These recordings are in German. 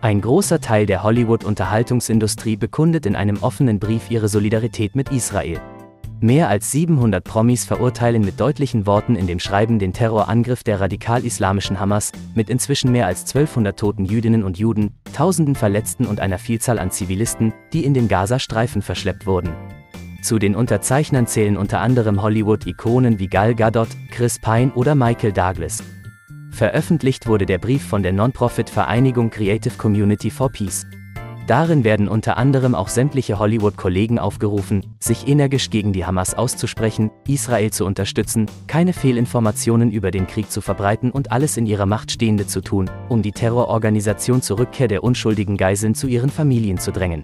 Ein großer Teil der Hollywood-Unterhaltungsindustrie bekundet in einem offenen Brief ihre Solidarität mit Israel. Mehr als 700 Promis verurteilen mit deutlichen Worten in dem Schreiben den Terrorangriff der radikal-islamischen Hamas, mit inzwischen mehr als 1200 toten Jüdinnen und Juden, tausenden Verletzten und einer Vielzahl an Zivilisten, die in den Gazastreifen verschleppt wurden. Zu den Unterzeichnern zählen unter anderem Hollywood-Ikonen wie Gal Gadot, Chris Pine oder Michael Douglas. Veröffentlicht wurde der Brief von der Non-Profit-Vereinigung Creative Community for Peace. Darin werden unter anderem auch sämtliche Hollywood-Kollegen aufgerufen, sich energisch gegen die Hamas auszusprechen, Israel zu unterstützen, keine Fehlinformationen über den Krieg zu verbreiten und alles in ihrer Macht Stehende zu tun, um die Terrororganisation zur Rückkehr der unschuldigen Geiseln zu ihren Familien zu drängen.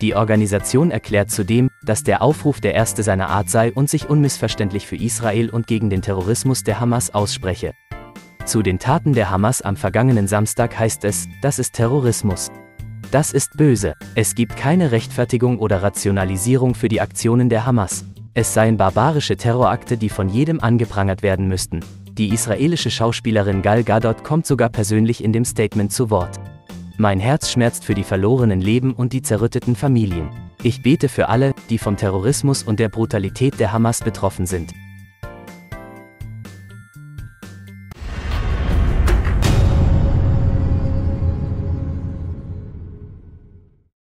Die Organisation erklärt zudem, dass der Aufruf der erste seiner Art sei und sich unmissverständlich für Israel und gegen den Terrorismus der Hamas ausspreche. Zu den Taten der Hamas am vergangenen Samstag heißt es, das ist Terrorismus. Das ist böse. Es gibt keine Rechtfertigung oder Rationalisierung für die Aktionen der Hamas. Es seien barbarische Terrorakte, die von jedem angeprangert werden müssten. Die israelische Schauspielerin Gal Gadot kommt sogar persönlich in dem Statement zu Wort. Mein Herz schmerzt für die verlorenen Leben und die zerrütteten Familien. Ich bete für alle, die vom Terrorismus und der Brutalität der Hamas betroffen sind.